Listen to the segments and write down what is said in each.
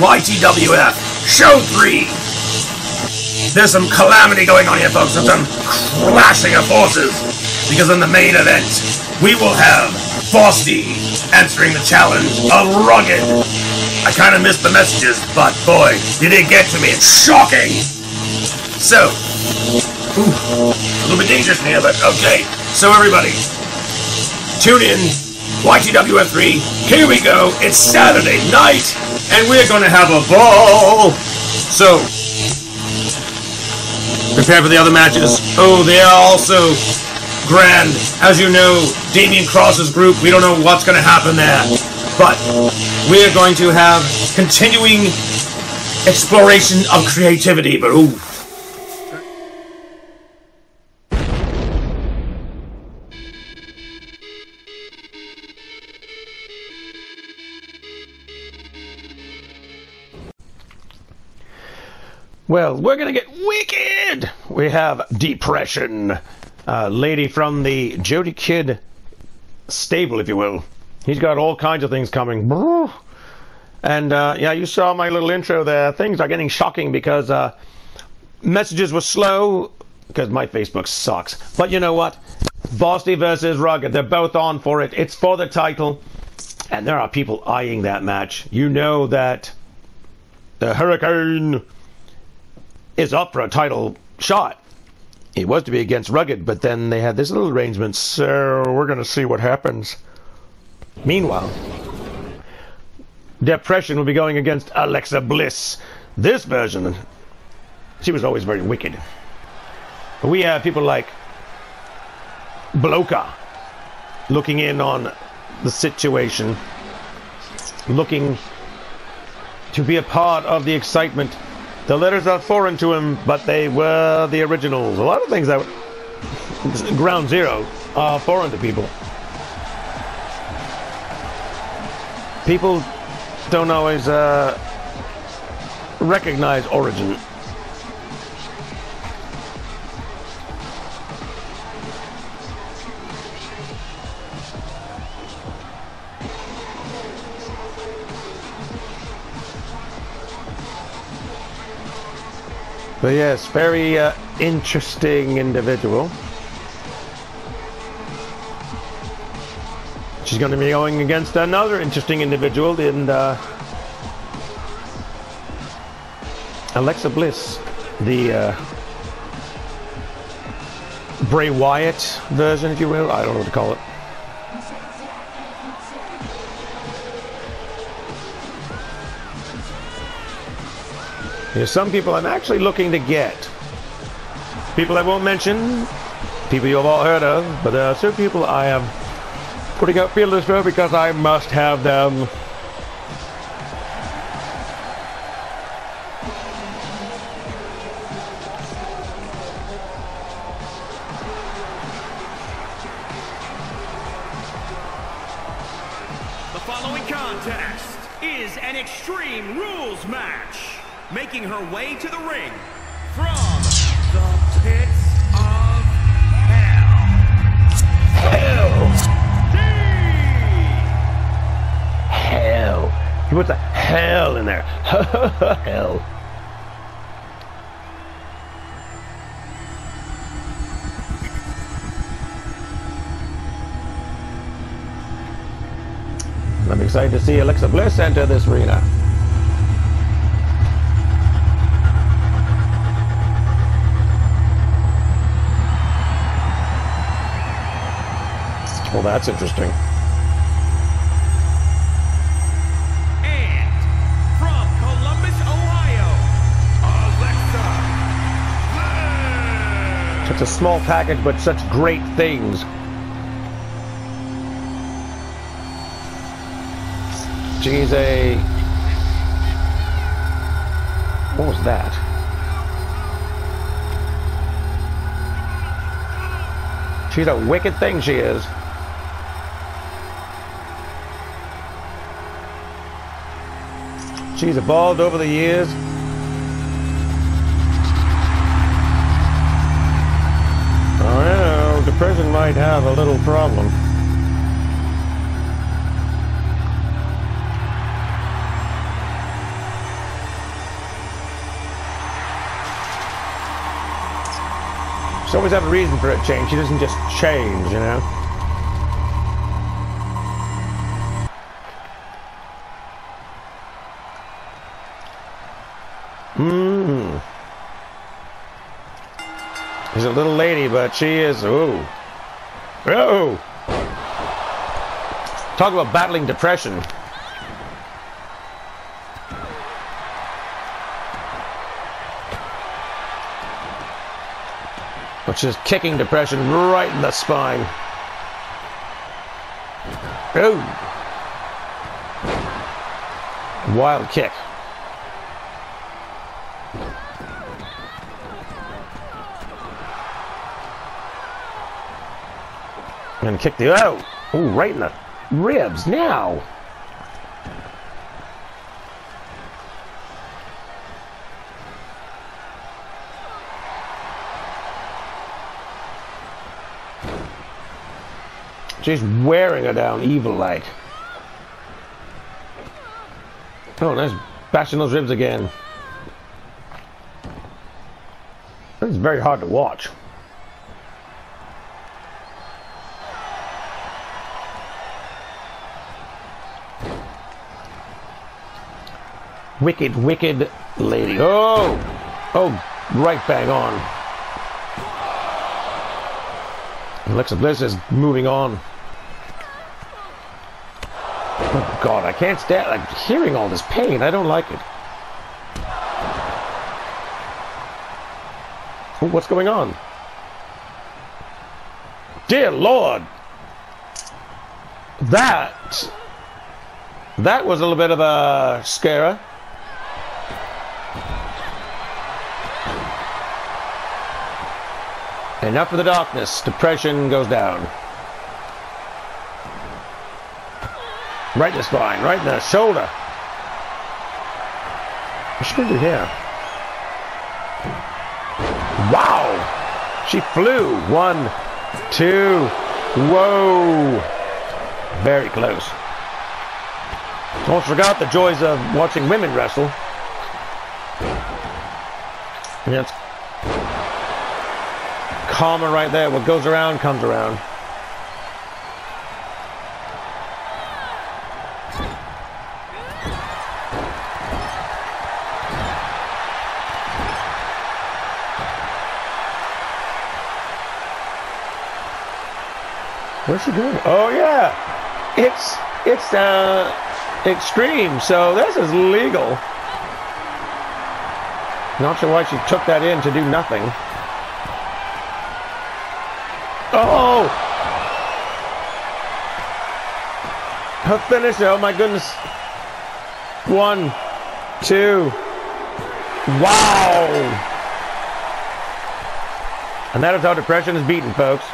YTWF Show 3. There's some calamity going on here, folks. There's some clashing of forces. Because in the main event, we will have Frosty answering the challenge of Rugged. I kind of missed the messages, but boy, did it get to me. It's shocking. So, ooh, a little bit dangerous here, but okay. So everybody, tune in. YTWF3, here we go. It's Saturday night, and we're going to have a ball. So, prepare for the other matches. Oh, they are also grand. As you know, Damien Cross's group, we don't know what's going to happen there. But we're going to have continuing exploration of creativity. But ooh. Well, we're gonna get wicked. We have depression, uh, lady from the Jody Kid stable, if you will. He's got all kinds of things coming. And uh, yeah, you saw my little intro there. Things are getting shocking because uh, messages were slow because my Facebook sucks. But you know what? Bosty versus Rugged. They're both on for it. It's for the title. And there are people eyeing that match. You know that the Hurricane is up for a title shot. It was to be against Rugged, but then they had this little arrangement, so we're going to see what happens. Meanwhile, Depression will be going against Alexa Bliss. This version, she was always very wicked. But we have people like Bloka looking in on the situation, looking to be a part of the excitement the letters are foreign to him, but they were the originals. A lot of things that ground zero are foreign to people. People don't always uh, recognize origin. Yes, very uh, interesting individual. She's going to be going against another interesting individual in Alexa Bliss, the uh, Bray Wyatt version, if you will. I don't know what to call it. There's some people I'm actually looking to get. People I won't mention, people you've all heard of, but there are certain people I am putting up feelers for because I must have them. I'm excited to see Alexa Bliss enter this arena. Well, that's interesting. And from Columbus, Ohio, Alexa Bliss. Such a small package, but such great things. She's a. What was that? She's a wicked thing, she is. She's evolved over the years. Oh, yeah, depression might have a little problem. She always have a reason for it change. She doesn't just change, you know. Hmm. She's a little lady, but she is. Ooh. Oh. Talk about battling depression. Which is kicking depression right in the spine. Oh. Wild kick. And kick the oh, oh, right in the ribs now. She's wearing her down evil like. Oh, nice bashing those ribs again. It's very hard to watch. Wicked, wicked lady. Oh! Oh, right bang on. Alexa Bliss is moving on. Oh god, I can't stand like hearing all this pain. I don't like it. Oh, what's going on? Dear Lord! That that was a little bit of a scarer. Enough of the darkness. Depression goes down. Right in the spine, right in the shoulder. What's she gonna do here? Wow! She flew. One, two, whoa! Very close. Almost forgot the joys of watching women wrestle. Yeah, karma right there. What goes around comes around. Where's she going? Oh yeah, it's it's uh extreme. So this is legal. Not sure why she took that in to do nothing. Oh! Her finisher, oh my goodness. One, two. Wow! And that is how depression is beaten, folks.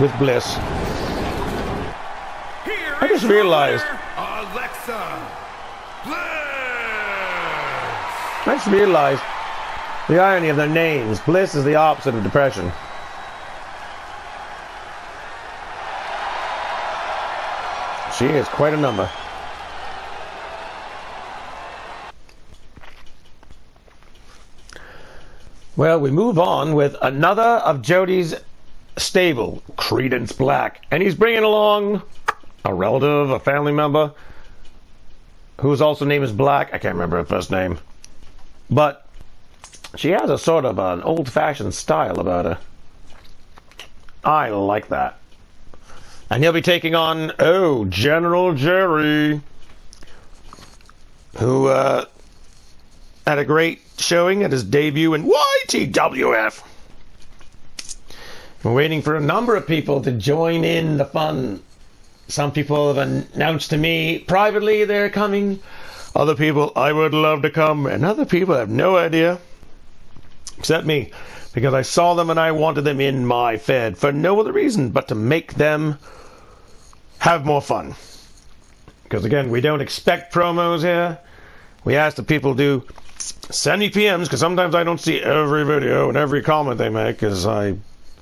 With bliss. Here I just realized- Alexa Bliss. I just realized the irony of their names. Bliss is the opposite of depression. She is quite a number. Well, we move on with another of Jody's stable, Credence Black, and he's bringing along a relative, a family member, whose also name is Black. I can't remember her first name, but she has a sort of an old-fashioned style about her. I like that. And he'll be taking on, oh, General Gerry, who uh, had a great showing at his debut in YTWF. We're waiting for a number of people to join in the fun. Some people have announced to me privately they're coming. Other people, I would love to come. And other people have no idea. Except me. Because I saw them and I wanted them in my Fed for no other reason but to make them have more fun. Because again, we don't expect promos here. We ask the people do send me PMs because sometimes I don't see every video and every comment they make because I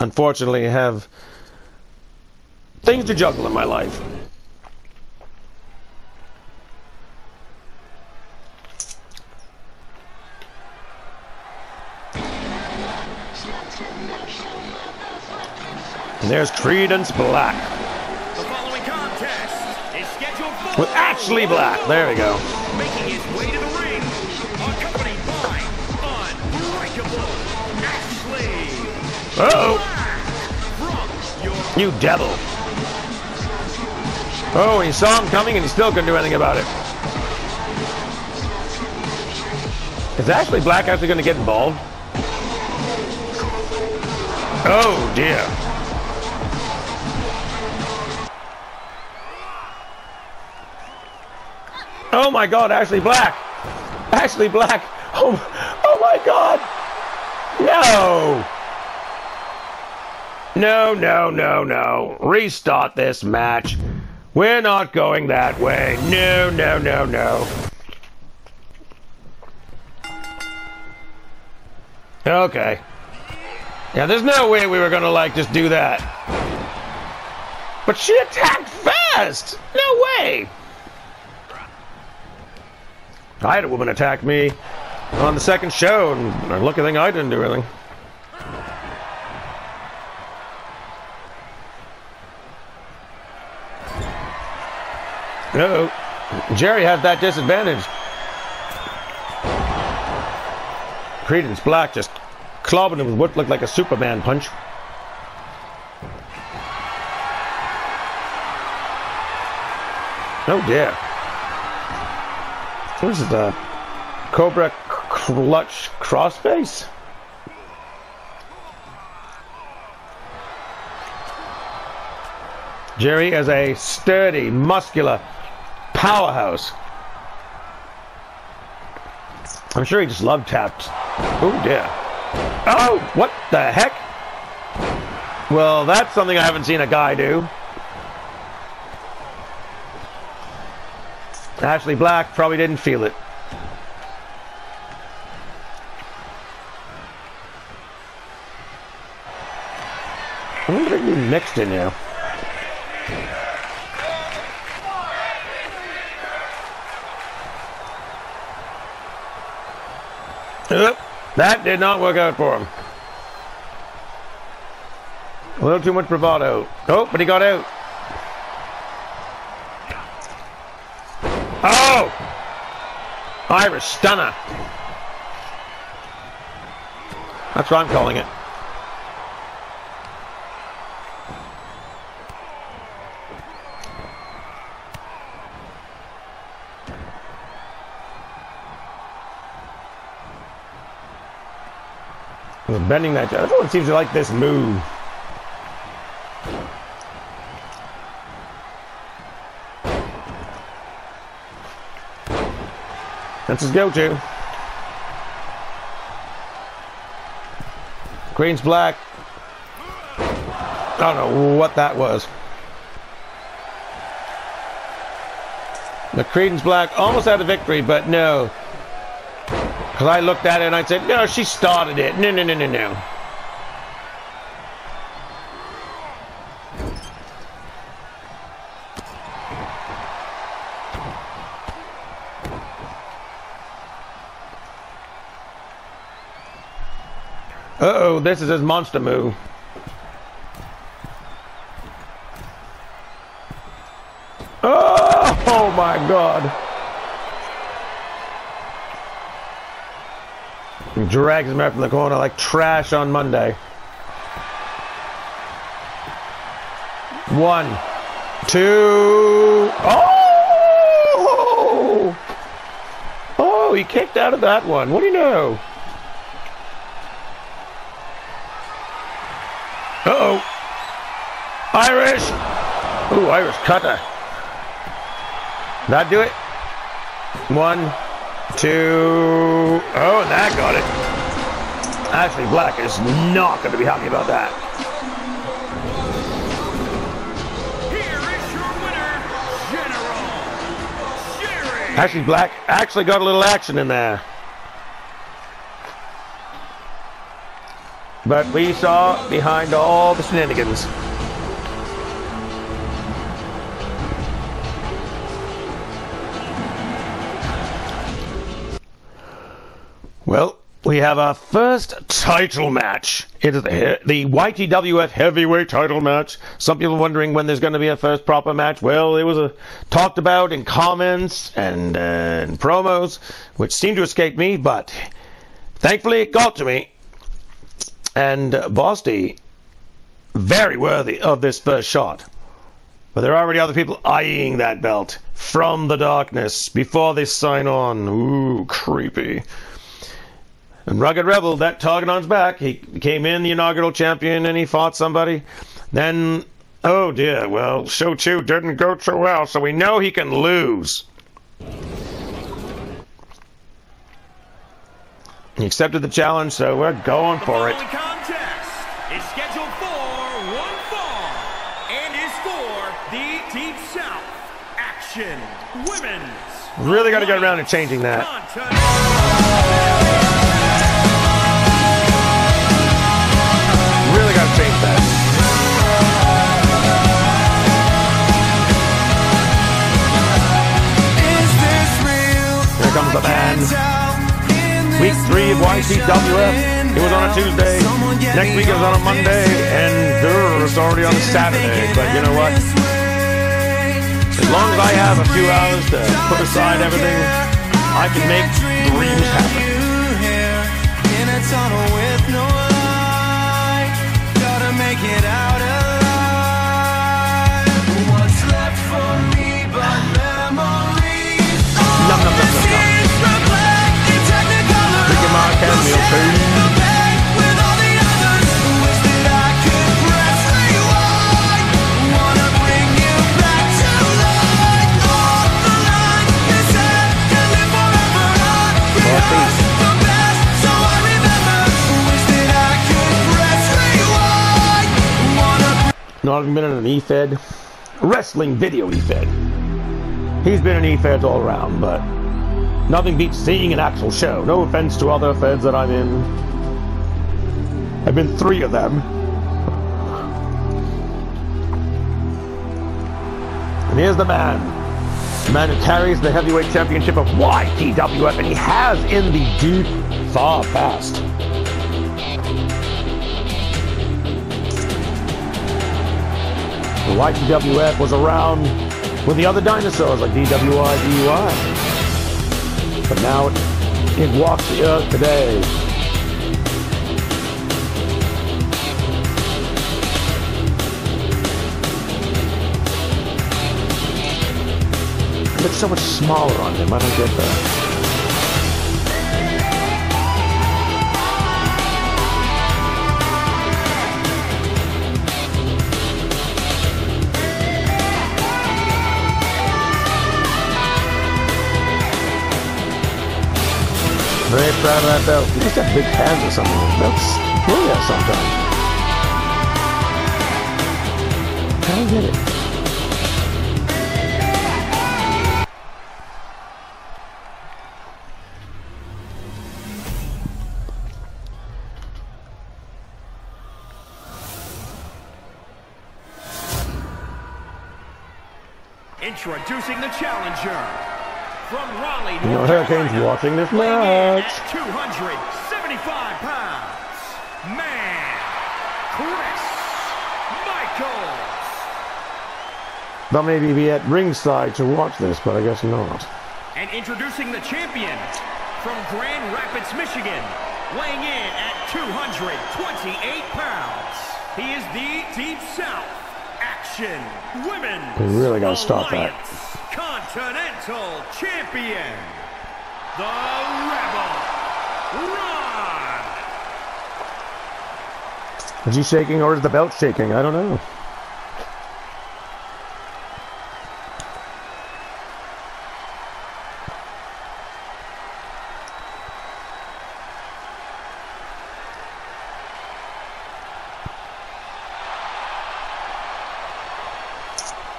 unfortunately have things to juggle in my life. And there's Credence Black. The following contest is scheduled for With Ashley Black. There we go. From your You devil. Oh, he saw him coming and he still couldn't do anything about it. Is Ashley Black actually going to get involved? Oh, dear. Oh my god, Ashley Black! Ashley Black! Oh, oh my god! No! No, no, no, no. Restart this match. We're not going that way. No, no, no, no. Okay. Yeah, there's no way we were gonna, like, just do that. But she attacked fast! No way! I had a woman attack me on the second show, and lucky thing I didn't do anything. No. Gerry has that disadvantage. Credence Black just clobbing him with what looked like a Superman punch. Oh dear. What is? The Cobra Clutch Crossface? Gerry is a sturdy, muscular powerhouse. I'm sure he just loved taps. Oh dear. Oh, what the heck? Well, that's something I haven't seen a guy do. Ashley Black probably didn't feel it. I wonder if they mixed in now. That did not work out for him. A little too much bravado. Oh, but he got out. Oh! Irish stunner. That's what I'm calling it. Bending that. Everyone seems to like this move. That's his go-to. Queen's black. I don't know what that was. The Creedence Black almost had a victory, but no. Because I looked at it and I said, no, she started it. No, no, no, no, no. Uh-oh, this is his monster move. Oh, oh my god. Drags him out from the corner like trash on Monday. One, two, oh! Oh, he kicked out of that one. What do you know? Uh-oh. Irish. Ooh, Irish cutter. That do it? One, two. Oh, and that got it. Ashley Black is not going to be happy about that. Winner, Ashley Black actually got a little action in there. But we saw behind all the shenanigans. We have our first title match. It is the, the YTWF heavyweight title match. Some people wondering when there's going to be a first proper match. Well, it was a, talked about in comments and, uh, promos, which seemed to escape me, but thankfully it got to me. And uh, Bosty, very worthy of this first shot. But there are already other people eyeing that belt from the darkness before they sign on. Ooh, creepy. And Rugged Rebel, that target on his back, he came in the inaugural champion and he fought somebody. Then, oh dear, well, Show 2 didn't go so well, so we know he can lose. He accepted the challenge, so we're going for it. The contest is scheduled for one fall and is for the Deep South Action Women's Really got to get around to changing that. Comes the band. Week three of YTWF. It was on a Tuesday. Next week it was on a Monday, and grr, it's already on a Saturday. But you know what? As long as I have a few hours to put aside everything, I can make dreams happen. In a tunnel with no light, gotta make it out Been in an E-Fed. Wrestling video E-Fed. He's been in E-Feds all around, but nothing beats seeing an actual show. No offense to other Feds that I'm in. I've been three of them. And here's the man. The man who carries the heavyweight championship of YTWF, and he has in the deep, far past. The YTWF was around with the other dinosaurs like DWI, DUI. But now it, it walks the earth today. It looks so much smaller on him. I don't get that. Proud of that belt. Have big hands or something. Belts sometimes. I don't get it. Introducing the challenger from Raleigh, You know, Hurricane's watching this match. at 275 pounds, man, Chris Michaels. Thought maybe be at ringside to watch this, but I guess not. And introducing the champion from Grand Rapids, Michigan, weighing in at 228 pounds. He is the Deep South Action Women's We really gotta stop that. Alliance Continental Champion, the Rebel Ron. Is he shaking or is the belt shaking? I don't know.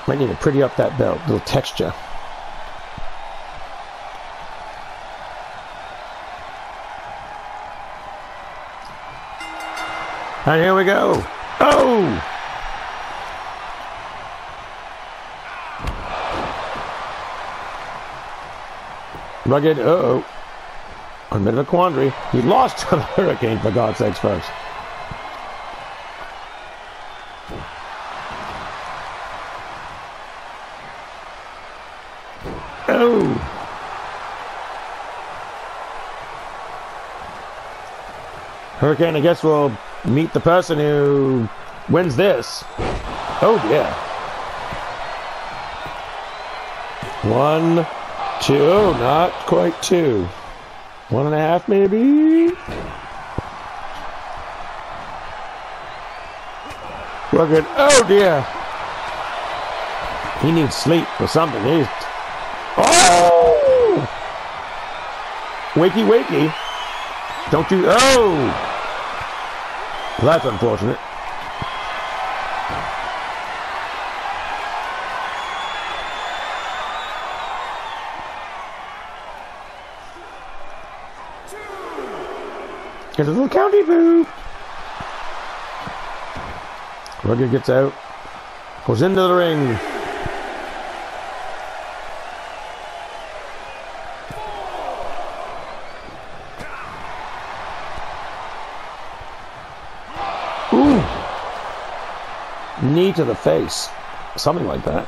Might need to pretty up that belt, little texture. And here we go. Oh! Rugged, uh oh. A bit of a quandary. He lost to the Hurricane, for God's sakes, folks. Oh! Hurricane, I guess we'll meet the person who wins this. Oh, yeah. One, two, oh, not quite two. One and a half, maybe? Rugged, oh dear. He needs sleep or something. He's. Oh! Wakey, wakey. Don't you. Oh! That's unfortunate. Get a little county boo. Rugged gets out. Goes into the ring. Knee to the face. Something like that.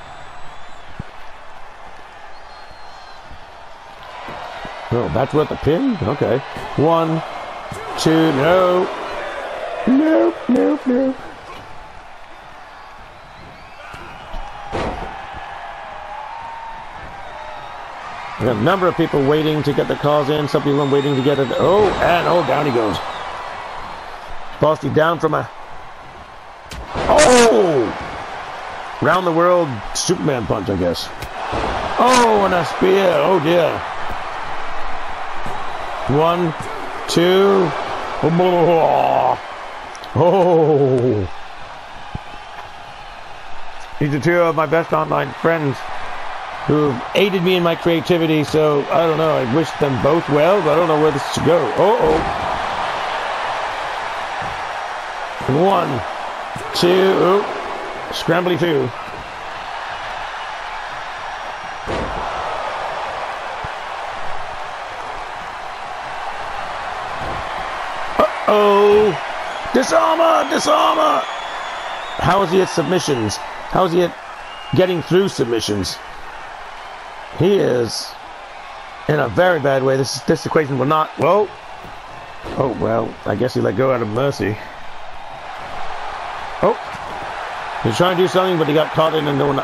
Oh, that's worth the pin? Okay. One, two, no. No, no, no. We a number of people waiting to get the calls in. Some people waiting to get it. Oh, and oh, down he goes. Frosty down from a. Oh! Round the world Superman punch, I guess. Oh, and a spear. Oh, dear. One, two. Oh. These are two of my best online friends who aided me in my creativity, so I don't know. I wish them both well, but I don't know where this should go. Uh oh. One, two, oh, scrambly two. Uh-oh! Disarmor! Disarmor! How is he at submissions? How is he at getting through submissions? He is in a very bad way. This this equation will not. Whoa! Oh well, I guess he let go out of mercy. He's trying to do something, but he got caught in and one.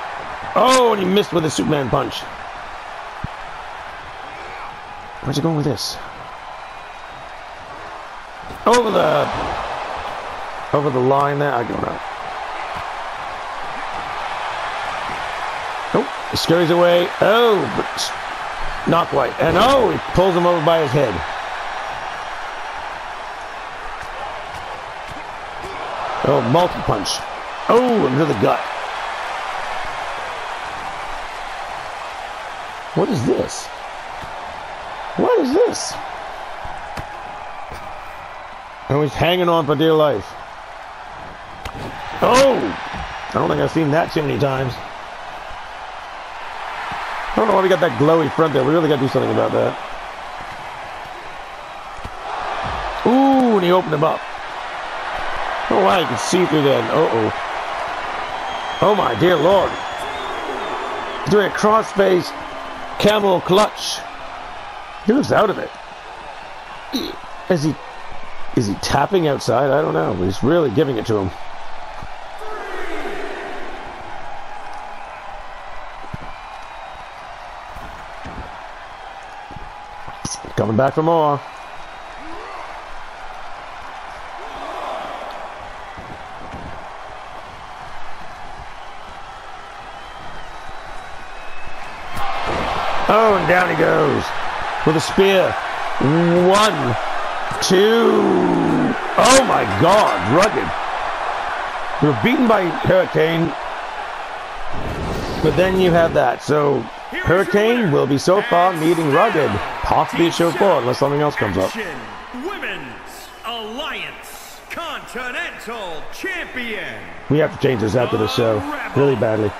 Oh, and he missed with a Superman punch. Where's he going with this? Over the over the line there. I don't know. Oh, he scurries away. Oh, but not quite. And oh, he pulls him over by his head. Oh, multi punch. Oh, into the gut. What is this? What is this? Oh, he's hanging on for dear life. Oh! I don't think I've seen that too many times. I don't know why we got that glowy front there. We really got to do something about that. Ooh, and he opened him up. Oh, wow, you can see through that. Uh-oh. Oh, my dear Lord. Doing a crossface camel clutch. He looks out of it. Is he is he tapping outside? I don't know. He's really giving it to him. Coming back for more. Oh, and down he goes with a spear. One, two. Oh my God, rugged. We were beaten by Hurricane, but then you have that. So Hurricane will be so far meeting rugged, possibly a show four unless something else comes up. Women's Alliance Continental Champion. We have to change this after the show really badly.